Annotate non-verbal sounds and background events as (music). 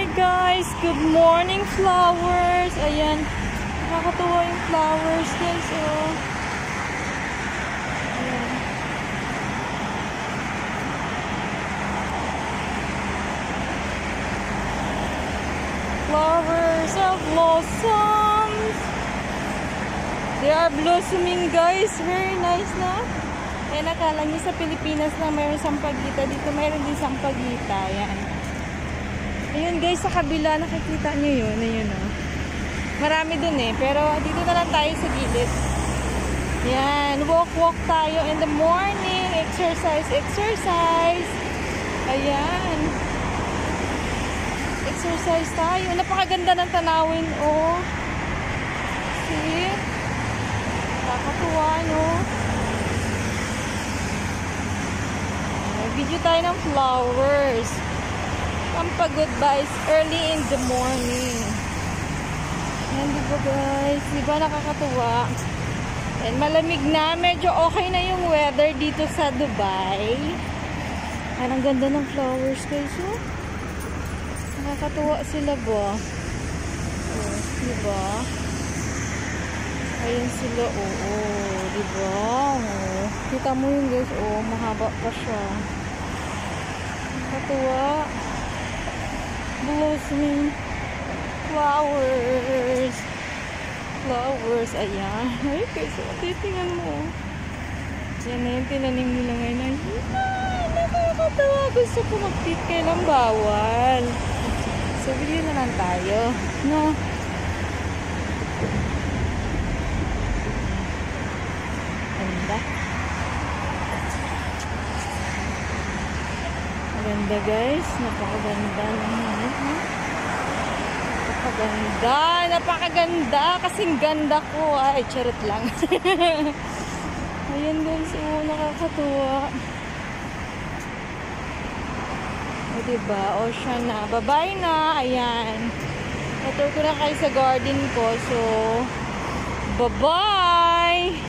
Hi guys! Good morning flowers! Ayan. Nakakatuwa yung flowers guys. Oh. Ayan. Flowers of blossoms. They are blossoming guys. Very nice na. Eh nakala nyo sa Pilipinas na mayroon sampagita. Dito mayroon din sampagita. Ayan. Ayun guys, sa kabila nakikita nyo yun. Ayun. Oh. Marami dun eh. Pero dito na lang tayo sa gilid. Yan. Walk-walk tayo in the morning. Exercise, exercise. Ayan. Exercise tayo. Napakaganda ng tanawin oh. See? Nakakatuwa no. Video tayo ng flowers. Pampag-goodbyes early in the morning. Yan, di ba guys? Di ba nakakatuwa? And malamig na. Medyo okay na yung weather dito sa Dubai. Ay, ang ganda ng flowers guys. Oh. Nakakatuwa sila ba? Oh, di ba? Ayan sila. Oo, oh, oh, di ba? Oh. Kita mo yun guys. Oh, mahaba pa siya. Nakakatuwa. Blossoming flowers. Flowers. Ayan. (laughs) Ay, guys. Oh, titingnan mo. Yan na yung tinanim nila ngayon. Ay, nakakatawa. Gusto ko mag-tip. Kailan bawal. So, video na lang tayo. No? Ganda. Maganda guys. Napakaganda naman. Ha? Napakaganda. Kasing ganda ko. Ay, charot lang. (laughs) Ayan guys. Oh, nakakatuwa. O, diba? Ocean na. Bye-bye na. Ayan. Natur ko na kayo sa garden ko. So, bye-bye!